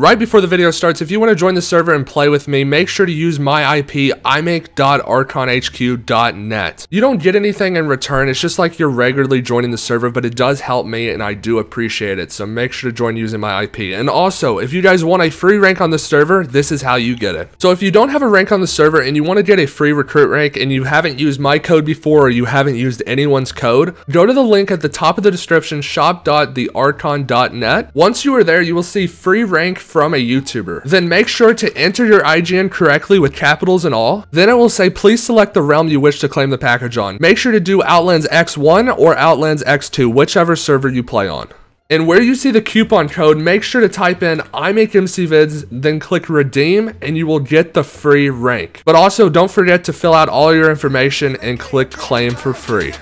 Right before the video starts, if you want to join the server and play with me, make sure to use my IP, imake.archonhq.net. You don't get anything in return, it's just like you're regularly joining the server, but it does help me and I do appreciate it, so make sure to join using my IP. And also, if you guys want a free rank on the server, this is how you get it. So if you don't have a rank on the server and you want to get a free recruit rank and you haven't used my code before or you haven't used anyone's code, go to the link at the top of the description, shop.thearchon.net. Once you are there, you will see free rank from a YouTuber. Then make sure to enter your IGN correctly with capitals and all. Then it will say please select the realm you wish to claim the package on. Make sure to do Outlands X1 or Outlands X2, whichever server you play on. And where you see the coupon code, make sure to type in I make MC vids, then click redeem, and you will get the free rank. But also don't forget to fill out all your information and click claim for free.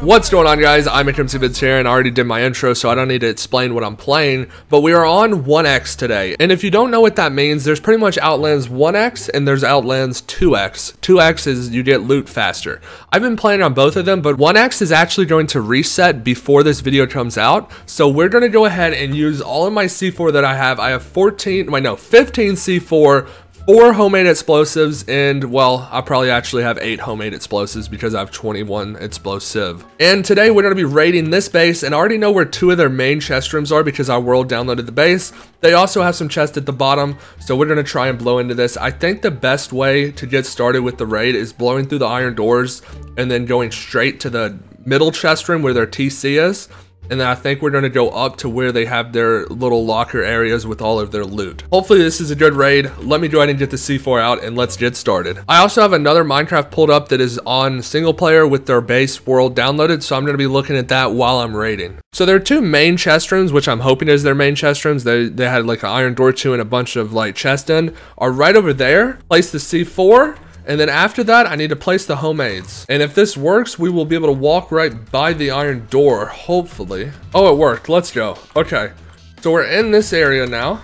What's going on guys, iMakeMcVids here and I already did my intro so I don't need to explain what I'm playing, but we are on 1x today. And if you don't know what that means, there's pretty much Outlands 1x and there's Outlands 2x. 2x is you get loot faster. I've been playing on both of them, but 1x is actually going to reset before this video comes out. So we're going to go ahead and use all of my C4 that I have. I have 14, wait no, 15 C4, four homemade explosives, and well, I probably actually have eight homemade explosives because I have 21 explosive. And today we're going to be raiding this base, and I already know where two of their main chest rooms are because I world downloaded the base. They also have some chests at the bottom, so we're going to try and blow into this. I think the best way to get started with the raid is blowing through the iron doors and then going straight to the middle chest room where their TC is and then I think we're going to go up to where they have their little locker areas with all of their loot. Hopefully this is a good raid. Let me go ahead and get the C4 out and let's get started. I also have another Minecraft pulled up that is on single player with their base world downloaded, so I'm going to be looking at that while I'm raiding. So there are two main chest rooms, which I'm hoping is their main chest rooms. They, they had like an iron door two and a bunch of like chest in, are right over there. Place the C4 and then after that, I need to place the homemades. And if this works, we will be able to walk right by the iron door, hopefully. Oh, it worked. Let's go. Okay. So we're in this area now.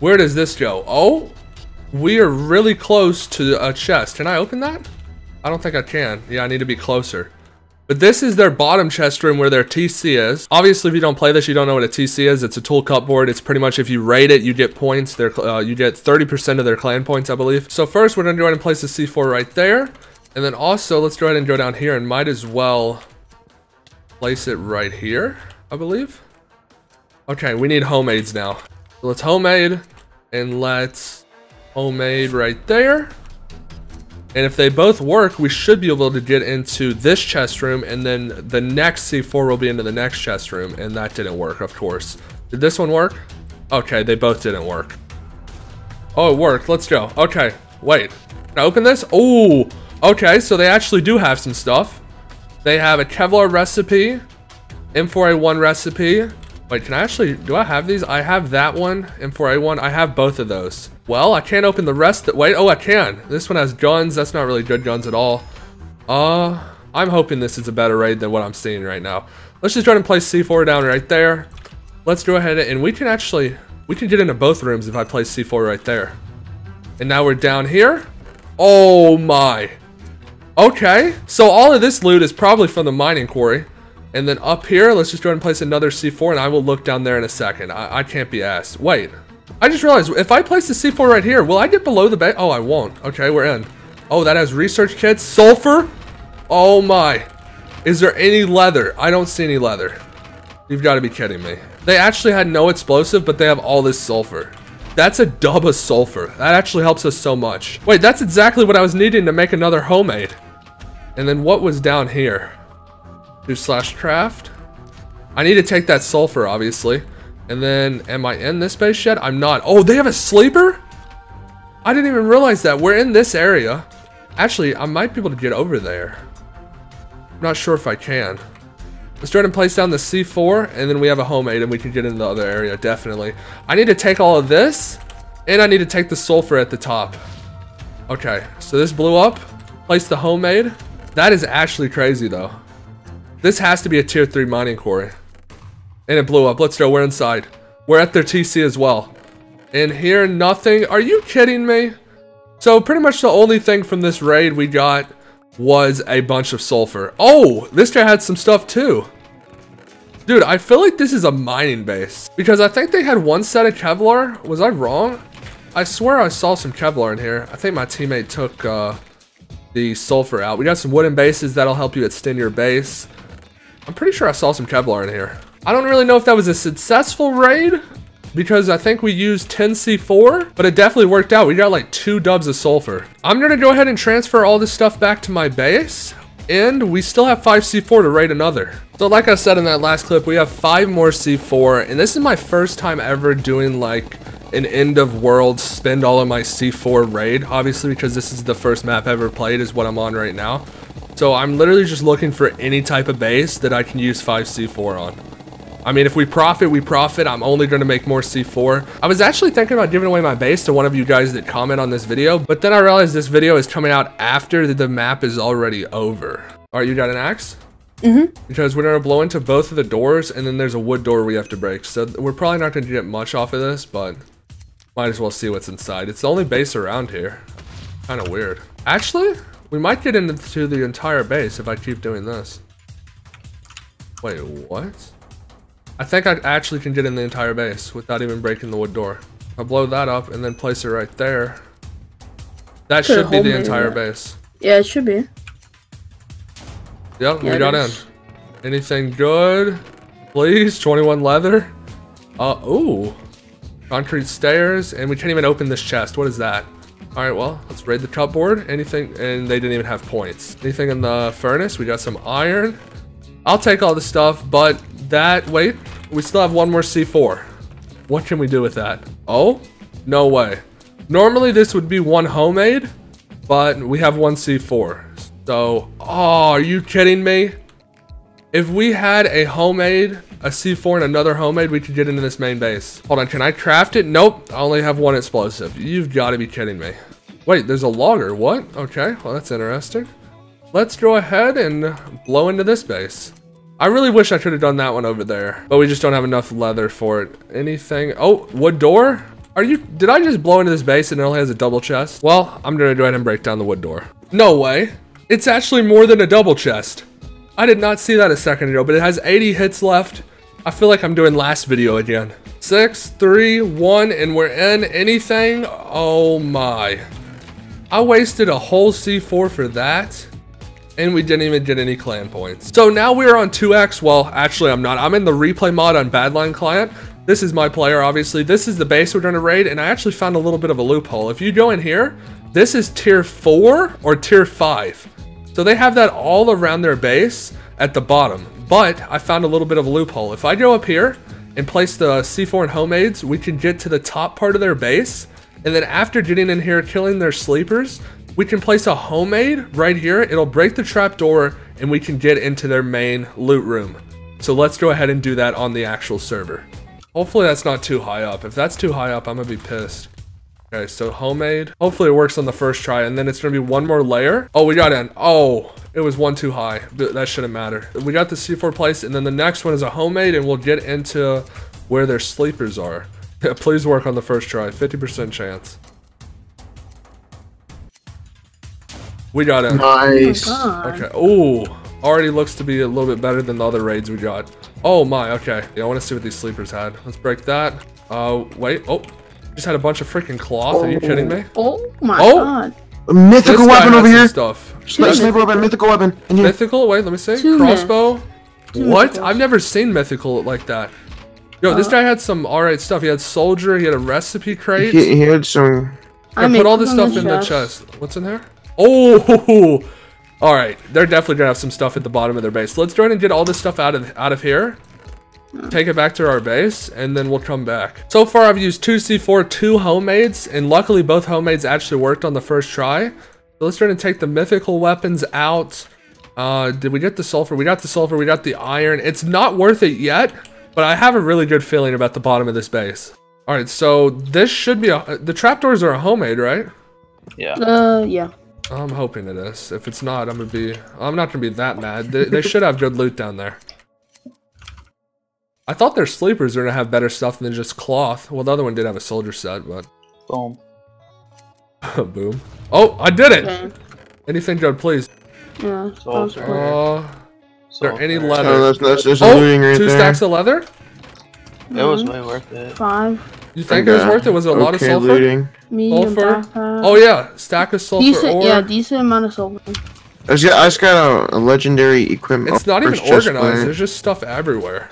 Where does this go? Oh, we are really close to a chest. Can I open that? I don't think I can. Yeah, I need to be closer. But this is their bottom chest room where their TC is. Obviously, if you don't play this, you don't know what a TC is. It's a tool cupboard. It's pretty much if you raid it, you get points. Uh, you get 30% of their clan points, I believe. So first, we're going to go ahead and place the C4 right there. And then also, let's go ahead and go down here and might as well place it right here, I believe. Okay, we need homemades now. So let's homemade and let's homemade right there. And if they both work, we should be able to get into this chest room, and then the next C4 will be into the next chest room, and that didn't work, of course. Did this one work? Okay, they both didn't work. Oh, it worked. Let's go. Okay, wait. Can I open this? Oh, okay, so they actually do have some stuff. They have a Kevlar recipe, M4A1 recipe, Wait, can I actually, do I have these? I have that one, M4A1. I have both of those. Well, I can't open the rest. Wait, oh, I can. This one has guns. That's not really good guns at all. Uh, I'm hoping this is a better raid than what I'm seeing right now. Let's just try and place C4 down right there. Let's go ahead and we can actually, we can get into both rooms if I place C4 right there. And now we're down here. Oh my. Okay, so all of this loot is probably from the mining quarry. And then up here, let's just go and place another C4 and I will look down there in a second. I, I can't be asked. Wait, I just realized if I place the C4 right here, will I get below the base? Oh, I won't. Okay, we're in. Oh, that has research kits. Sulfur? Oh my. Is there any leather? I don't see any leather. You've got to be kidding me. They actually had no explosive, but they have all this sulfur. That's a dub of sulfur. That actually helps us so much. Wait, that's exactly what I was needing to make another homemade. And then what was down here? Do slash craft. I need to take that sulfur, obviously. And then, am I in this base yet? I'm not. Oh, they have a sleeper? I didn't even realize that. We're in this area. Actually, I might be able to get over there. I'm not sure if I can. Let's go ahead and place down the C4, and then we have a homemade, and we can get in the other area, definitely. I need to take all of this, and I need to take the sulfur at the top. Okay, so this blew up. Place the homemade. That is actually crazy, though. This has to be a tier 3 mining quarry. And it blew up. Let's go. We're inside. We're at their TC as well. And here, nothing. Are you kidding me? So pretty much the only thing from this raid we got was a bunch of sulfur. Oh, this guy had some stuff too. Dude, I feel like this is a mining base. Because I think they had one set of Kevlar. Was I wrong? I swear I saw some Kevlar in here. I think my teammate took uh, the sulfur out. We got some wooden bases that'll help you extend your base. I'm pretty sure I saw some Kevlar in here. I don't really know if that was a successful raid because I think we used 10 C4, but it definitely worked out. We got like two dubs of sulfur. I'm gonna go ahead and transfer all this stuff back to my base and we still have 5 C4 to raid another. So like I said in that last clip, we have 5 more C4, and this is my first time ever doing like an end of world spend all of my C4 raid, obviously because this is the first map I ever played is what I'm on right now. So I'm literally just looking for any type of base that I can use 5 C4 on. I mean, if we profit, we profit. I'm only going to make more C4. I was actually thinking about giving away my base to one of you guys that comment on this video, but then I realized this video is coming out after the map is already over. All right, you got an axe? Mm-hmm. Because we're going to blow into both of the doors, and then there's a wood door we have to break. So we're probably not going to get much off of this, but might as well see what's inside. It's the only base around here. Kind of weird. Actually, we might get into the entire base if I keep doing this. Wait, what? I think I actually can get in the entire base without even breaking the wood door. I'll blow that up and then place it right there. That Could should be the entire base. Yeah, it should be. Yep, Yeah, we got in. Anything good? Please, 21 leather. Uh, ooh. Concrete stairs, and we can't even open this chest. What is that? All right, well, let's raid the cupboard. Anything, and they didn't even have points. Anything in the furnace? We got some iron. I'll take all the stuff, but that, wait, we still have one more C4. What can we do with that? Oh, no way. Normally this would be one homemade, but we have one C4. So, oh, are you kidding me? If we had a homemade, a C4 and another homemade, we could get into this main base. Hold on, can I craft it? Nope, I only have one explosive. You've got to be kidding me. Wait, there's a logger. What? Okay, well, that's interesting. Let's go ahead and blow into this base. I really wish I could have done that one over there, but we just don't have enough leather for it. Anything? Oh, wood door? Are you, did I just blow into this base and it only has a double chest? Well, I'm gonna go ahead and break down the wood door. No way. It's actually more than a double chest. I did not see that a second ago, but it has 80 hits left. I feel like I'm doing last video again. Six, three, one, and we're in anything. Oh my. I wasted a whole C4 for that. And we didn't even get any clan points. So now we're on 2x. Well, actually I'm not. I'm in the replay mod on Badlion client. This is my player, obviously. This is the base we're gonna raid, and I actually found a little bit of a loophole. If you go in here, this is tier four or tier five. So they have that all around their base at the bottom. But I found a little bit of a loophole. If I go up here and place the C4 and homemades, we can get to the top part of their base. And then after getting in here, killing their sleepers, we can place a homemade right here. It'll break the trap door and we can get into their main loot room. So let's go ahead and do that on the actual server. Hopefully that's not too high up. If that's too high up, I'm gonna be pissed. Okay, so homemade. Hopefully it works on the first try, and then it's gonna be one more layer. Oh, we got in. Oh, it was one too high. That shouldn't matter. We got the C4 place, and then the next one is a homemade, and we'll get into where their sleepers are. Please work on the first try. 50% chance. We got in. Nice. God. Okay. Ooh, already looks to be a little bit better than the other raids we got. Oh my. Okay. Yeah, I want to see what these sleepers had. Let's break that. Uh, wait. Oh, just had a bunch of freaking cloth. Are you kidding me? Oh my Oh. god. A mythical This weapon over here. Stuff. Sniper, sniper weapon, mythical weapon. In here. Mythical. Wait, let me see. Two Crossbow. Two What? mythicals. I've never seen mythical like that. Yo, this Uh. guy had some alright stuff. He had soldier. He had a recipe crate. He, he had some. I Yeah, mean, put all this stuff the in chest. the chest. What's in there? Oh, all right. They're definitely gonna have some stuff at the bottom of their base. Let's go ahead and get all this stuff out of out of here. Take it back to our base, and then we'll come back. So far, I've used two C4, two homemades, and luckily both homemades actually worked on the first try. So let's try to take the mythical weapons out. Uh, did we get the sulfur? We got the sulfur. We got the iron. It's not worth it yet, but I have a really good feeling about the bottom of this base. All right, so this should be a. The trapdoors are a homemade, right? Yeah. Uh, yeah. I'm hoping it is. If it's not, I'm gonna be. I'm not gonna be that mad. They, they should have good loot down there. I thought their sleepers were gonna have better stuff than just cloth. Well, the other one did have a soldier set, but Boom. boom. Oh, I did it. Okay. Anything good, please. Yeah. So- Uh, Is there any leather? Oh, that's, that's, there's a Oh, looting right two there. stacks of leather? It was way worth it. Five. You think it was worth it? Was it a lot of sulfur? looting. Medium Sulfur? backpack. Oh yeah, stack of sulfur Decent, ore. yeah, decent amount of sulfur. I just got, I just got a, a legendary equipment. It's not even organized. plate. There's just stuff everywhere.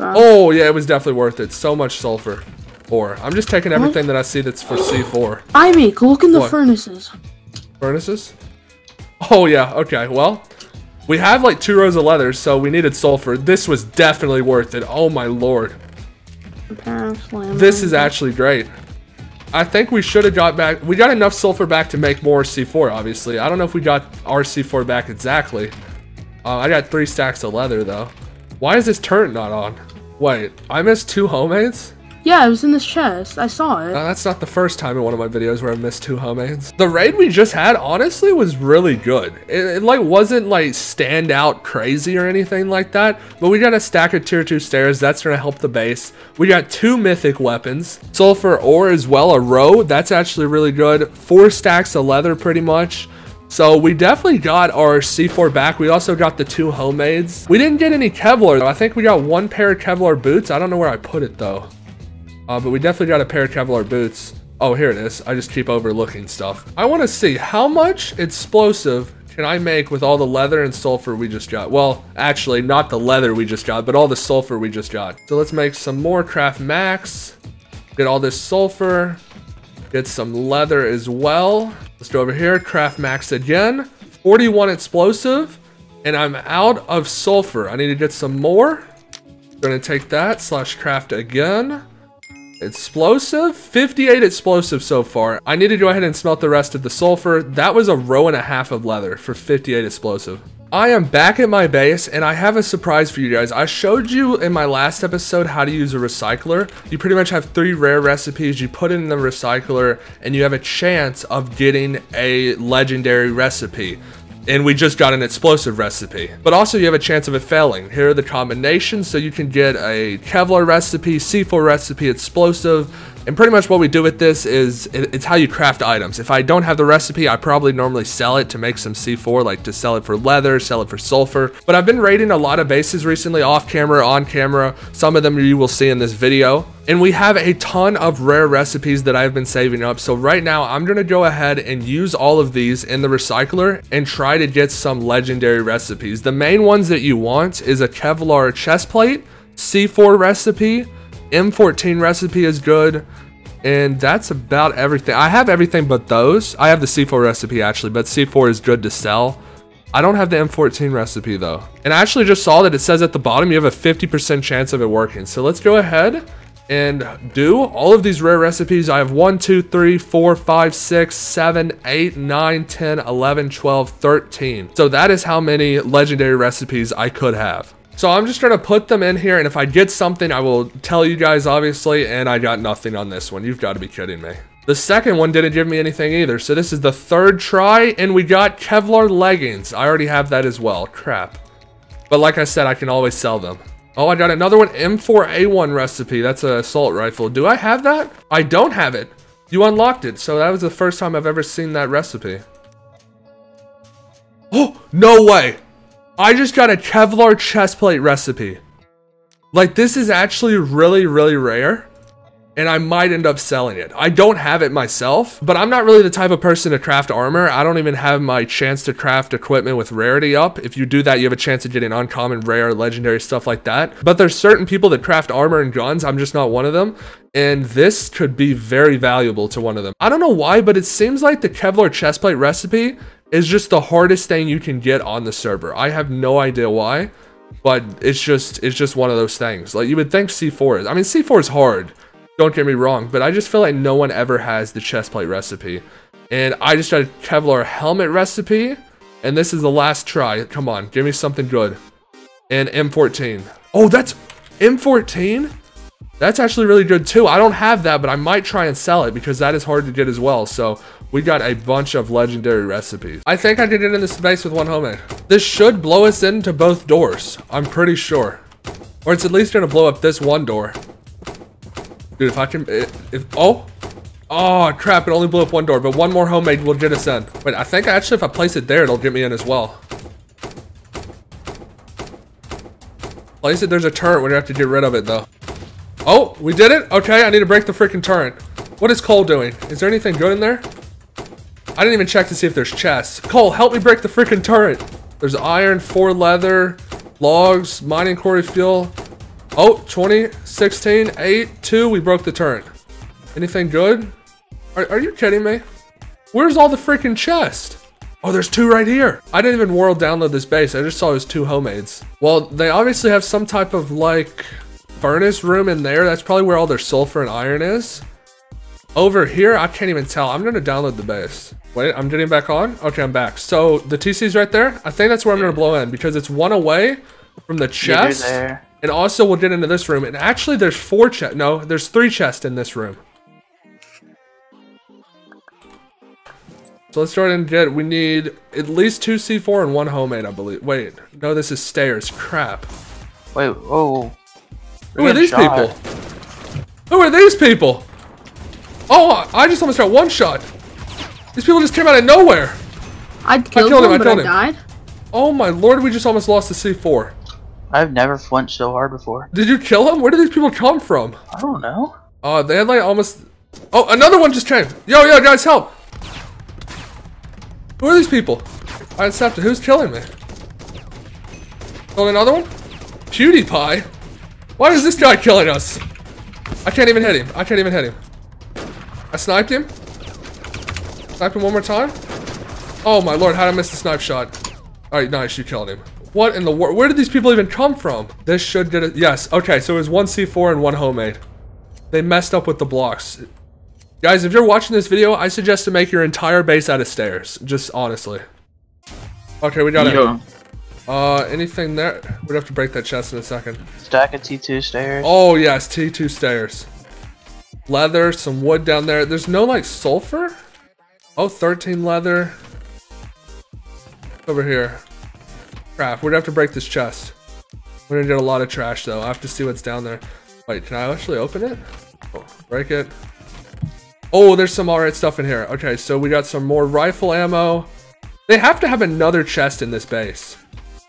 Oh yeah, it was definitely worth it. So much sulfur ore. I'm just taking everything that I see that's for C4 Ivy, go look in the What? furnaces. furnaces. Oh yeah. Okay. Well, we have like two rows of leather, so we needed sulfur. This was definitely worth it. Oh my lord. This is actually great. I think we should have got back. We got enough sulfur back to make more C4, obviously. I don't know if we got our C4 back exactly. Uh, I got three stacks of leather, though. Why is this turret not on? Wait, I missed two homemades? Yeah, it was in this chest. I saw it. Uh, that's not the first time in one of my videos where I missed two homemades. The raid we just had, honestly, was really good. It, it, like wasn't like stand out crazy or anything like that, but we got a stack of tier two stairs. That's gonna help the base. We got two mythic weapons, sulfur ore as well, a row. That's actually really good. Four stacks of leather, pretty much. So we definitely got our C4 back. We also got the two homemades. We didn't get any Kevlar. though. I think we got one pair of Kevlar boots. I don't know where I put it though. Uh, but we definitely got a pair of Kevlar boots. Oh, here it is. I just keep overlooking stuff. I want to see how much explosive can I make with all the leather and sulfur we just got. Well, actually, not the leather we just got, but all the sulfur we just got. So let's make some more craft max. Get all this sulfur. Get some leather as well. Let's go over here, craft max again. 41 explosive, and I'm out of sulfur. I need to get some more. Gonna take that, slash craft again. Explosive? 58 explosive so far. I need to go ahead and smelt the rest of the sulfur. That was a row and a half of leather for 58 explosive. I am back at my base and I have a surprise for you guys. I showed you in my last episode how to use a recycler. You pretty much have three rare recipes. You put in the recycler and you have a chance of getting a legendary recipe and we just got an explosive recipe. But also you have a chance of it failing. Here are the combinations, so you can get a Kevlar recipe, C4 recipe, explosive, and pretty much what we do with this is it- it's how you craft items. If I don't have the recipe, I probably normally sell it to make some C4, like to sell it for leather, sell it for sulfur. But I've been raiding a lot of bases recently, off camera, on camera. Some of them you will see in this video. And we have a ton of rare recipes that I've been saving up. So right now I'm gonna go ahead and use all of these in the recycler and try to get some legendary recipes. The main ones that you want is a Kevlar chest plate, C4 recipe, M14 recipe is good. And that's about everything. I have everything but those. I have the C4 recipe actually, but C4 is good to sell. I don't have the M14 recipe though. And I actually just saw that it says at the bottom you have a 50% chance of it working. So let's go ahead and do all of these rare recipes. I have 1, 2, 3, 4, 5, 6, 7, 8, 9, 10, 11, 12, 13. So that is how many legendary recipes I could have. So I'm just gonna put them in here and if I get something, I will tell you guys obviously, and I got nothing on this one. You've gotta be kidding me. The second one didn't give me anything either. So this is the third try and we got Kevlar leggings. I already have that as well, crap. But like I said, I can always sell them. Oh, I got another one, M4A1 recipe. That's a assault rifle. Do I have that? I don't have it. You unlocked it, so that was the first time I've ever seen that recipe. Oh, no way. I just got a Kevlar chestplate recipe. Like, this is actually really, really rare. And I might end up selling it. I don't have it myself, but I'm not really the type of person to craft armor. I don't even have my chance to craft equipment with rarity up. If you do that, you have a chance of getting uncommon, rare, legendary stuff like that. But there's certain people that craft armor and guns. I'm just not one of them. And this could be very valuable to one of them. I don't know why, but it seems like the Kevlar chestplate recipe is just the hardest thing you can get on the server. I have no idea why, but it's just it's just one of those things. Like you would think C4 is. I mean, C4 is hard. Don't get me wrong, but I just feel like no one ever has the chestplate recipe. And I just got a Kevlar helmet recipe, and this is the last try. Come on, give me something good. And M14. Oh, that's M14? That's actually really good too. I don't have that, but I might try and sell it because that is hard to get as well. So we got a bunch of legendary recipes. I think I did it in this space with one homemade. This should blow us into both doors. I'm pretty sure. Or it's at least gonna blow up this one door. Dude, if I can, if, if oh, oh crap, it only blew up one door, but one more homemade will get us in. Wait, I think actually if I place it there, it'll get me in as well. Place it. There's a turret. We're gonna have to get rid of it though. Oh, we did it? Okay, I need to break the freaking turret. What is Cole doing? Is there anything good in there? I didn't even check to see if there's chests. Cole, help me break the freaking turret. There's iron, four leather, logs, mining quarry fuel. Oh, 20, 16, 8, 2. We broke the turret. Anything good? Are, are you kidding me? Where's all the freaking chest? Oh, there's two right here. I didn't even world download this base. I just saw it was two homemades. Well, they obviously have some type of like furnace room in there. That's probably where all their sulfur and iron is. Over here, I can't even tell. I'm gonna download the base. Wait, I'm getting back on? Okay, I'm back. So the TC's right there. I think that's where I'm gonna blow in because it's one away from the chest. there. And also we'll get into this room. And actually there's four chest. No, there's three chests in this room. So let's start and get, we need at least two C4 and one homemade, I believe. Wait, no, this is stairs. Crap. Wait, whoa. Who are these people? Who are these people? Oh, I just almost got one shot. These people just came out of nowhere. I killed, killed him, I him, but killed I him. died. Oh my lord, we just almost lost the C4. I've never flinched so hard before. Did you kill him? Where did these people come from? I don't know. Uh, they had like almost. Oh, another one just came. Yo, yo, guys, help! Who are these people? I accept it. Who's killing me? Oh, another one? PewDiePie? Why is this guy killing us? I can't even hit him. I can't even hit him. I sniped him. Sniped him one more time. Oh my lord, how did I miss the snipe shot? Alright, nice, you killed him. What in the world? Where did these people even come from? This should get it. Yes, okay, so it was one C4 and one homemade. They messed up with the blocks. Guys, if you're watching this video, I suggest to make your entire base out of stairs. Just honestly. Okay, we got it. Uh, anything there? We'd have to break that chest in a second. Stack of T2 stairs. Oh, yes, T2 stairs. Leather, some wood down there. There's no, like, sulfur? Oh, 13 leather. Over here. Crap, we'd have to break this chest. We're gonna get a lot of trash, though. I have to see what's down there. Wait, can I actually open it? Oh, break it. Oh, there's some alright stuff in here. Okay, so we got some more rifle ammo. They have to have another chest in this base.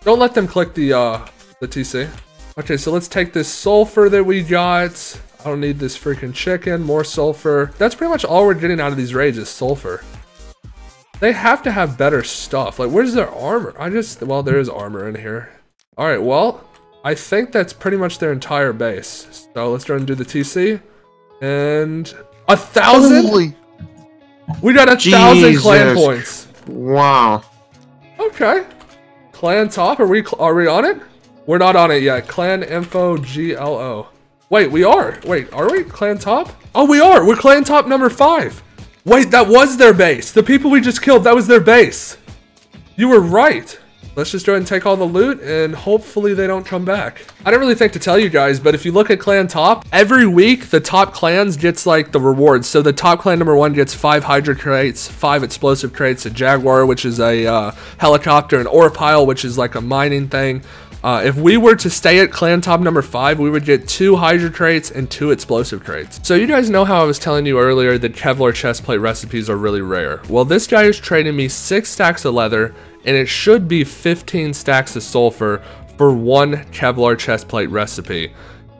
Don't let them click the, uh, the TC. Okay, so let's take this sulfur that we got. I don't need this freaking chicken. More sulfur. That's pretty much all we're getting out of these raids is sulfur. They have to have better stuff. Like, where's their armor? I just, well, there is armor in here. All right, well, I think that's pretty much their entire base. So let's go and do the TC. And a thousand? holy, We got a thousand clan points. wow. Okay. Clan top, are we are we on it? We're not on it yet. Clan info GLO. Wait, we are. Wait, are we clan top? Oh, we are. We're clan top number five. Wait, that was their base. The people we just killed, that was their base. You were right. Let's just go and take all the loot and hopefully they don't come back. I don't really think to tell you guys, but if you look at clan top, every week the top clans gets like the rewards. So the top clan number one gets five Hydra crates, five explosive crates, a Jaguar, which is a uh, helicopter, an ore pile, which is like a mining thing. Uh, if we were to stay at clan top number five, we would get two Hydra crates and two explosive crates. So you guys know how I was telling you earlier that Kevlar chestplate recipes are really rare. Well, this guy is trading me six stacks of leather, and it should be 15 stacks of sulfur for one Kevlar chestplate recipe.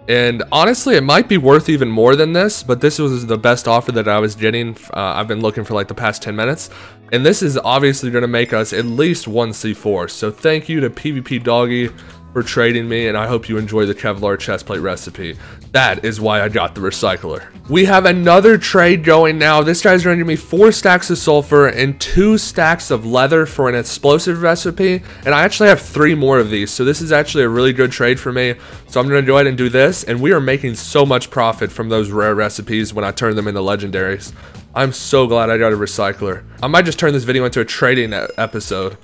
And honestly, it might be worth even more than this, but this was the best offer that I was getting. Uh, I've been looking for like the past 10 minutes. And this is obviously going to make us at least one C4. So thank you to PvP Doggy for trading me, and I hope you enjoy the Kevlar chestplate recipe. That is why I got the recycler. We have another trade going now. This guy's give me four stacks of sulfur and two stacks of leather for an explosive recipe. And I actually have three more of these. So this is actually a really good trade for me. So I'm going to go ahead and do this. And we are making so much profit from those rare recipes when I turn them into legendaries. I'm so glad I got a recycler. I might just turn this video into a trading episode.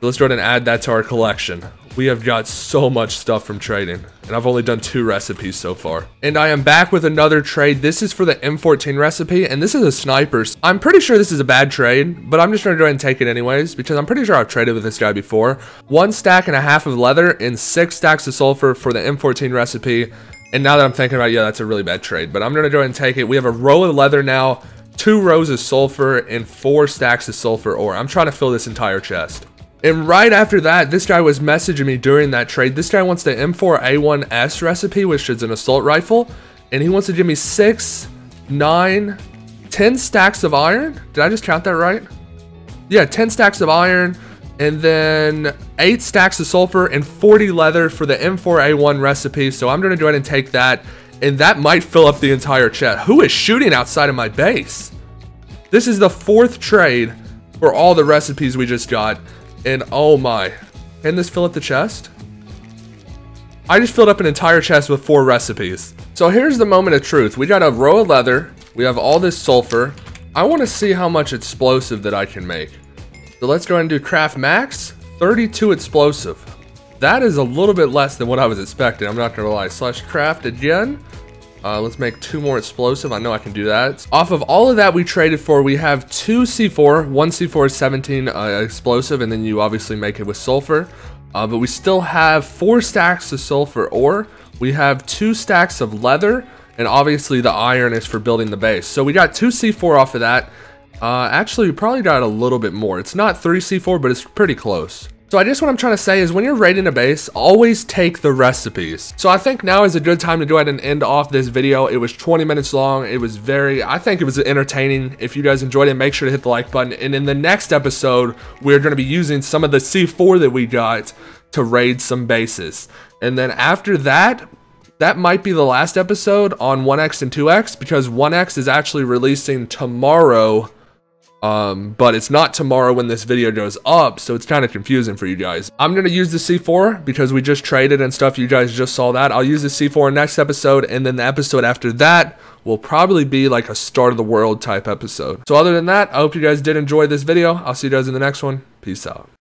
Let's go ahead and add that to our collection. We have got so much stuff from trading, and I've only done two recipes so far. And I am back with another trade. This is for the M14 recipe, and this is a sniper. I'm pretty sure this is a bad trade, but I'm just gonna go ahead and take it anyways, because I'm pretty sure I've traded with this guy before. One stack and a half of leather and six stacks of sulfur for the M14 recipe. And now that I'm thinking about it, yeah, that's a really bad trade, but I'm gonna go ahead and take it. We have a row of leather now, two rows of sulfur, and four stacks of sulfur ore. I'm trying to fill this entire chest. And right after that, this guy was messaging me during that trade. This guy wants the M4A1S recipe, which is an assault rifle. And he wants to give me six, nine, ten stacks of iron. Did I just count that right? Yeah, 10 stacks of iron, and then 8 stacks of sulfur and 40 leather for the M4A1 recipe. So I'm going to go ahead and take that, and that might fill up the entire chat. Who is shooting outside of my base? This is the fourth trade for all the recipes we just got, and oh my. Can this fill up the chest? I just filled up an entire chest with four recipes. So here's the moment of truth. We got a row of leather. We have all this sulfur. I want to see how much explosive that I can make. So let's go ahead and do craft max, 32 explosive. That is a little bit less than what I was expecting, I'm not gonna lie. Slash craft again. Uh, let's make two more explosive. I know I can do that. Off of all of that we traded for, we have two C4. One C4 is 17 uh, explosive, and then you obviously make it with sulfur. Uh, but we still have four stacks of sulfur ore. We have two stacks of leather, and obviously the iron is for building the base. So we got two C4 off of that. Uh, actually, we probably got a little bit more. It's not 3C4, but it's pretty close. So I guess what I'm trying to say is when you're raiding a base, always take the recipes. So I think now is a good time to go ahead and end off this video. It was 20 minutes long. It was very, I think it was entertaining. If you guys enjoyed it, make sure to hit the like button. And in the next episode, we're going to be using some of the C4 that we got to raid some bases. And then after that, that might be the last episode on 1x and 2x because 1x is actually releasing tomorrow um, but it's not tomorrow when this video goes up, so it's kind of confusing for you guys. I'm going to use the C4 because we just traded and stuff. You guys just saw that. I'll use the C4 next episode, and then the episode after that will probably be like a start of the world type episode. So other than that, I hope you guys did enjoy this video. I'll see you guys in the next one. Peace out.